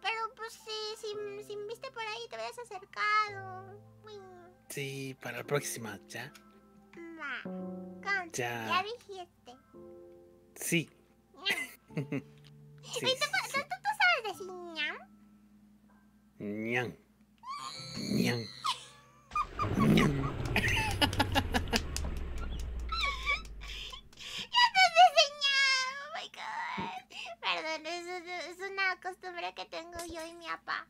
Pero pues sí, si, si me viste por ahí te hubieras acercado. Sí, para la próxima, ¿ya? Va. Con- Ya. Ya dijiste. Sí. Ñam. sí, Oye, ¿tú, sí, tú, tú- tú sabes decir ñam? sí. Ñan. Ñan. Ñan. ¡Ya te enseñado! ¡Oh, my God! Perdón, es, es- es una costumbre que tengo yo y mi papá.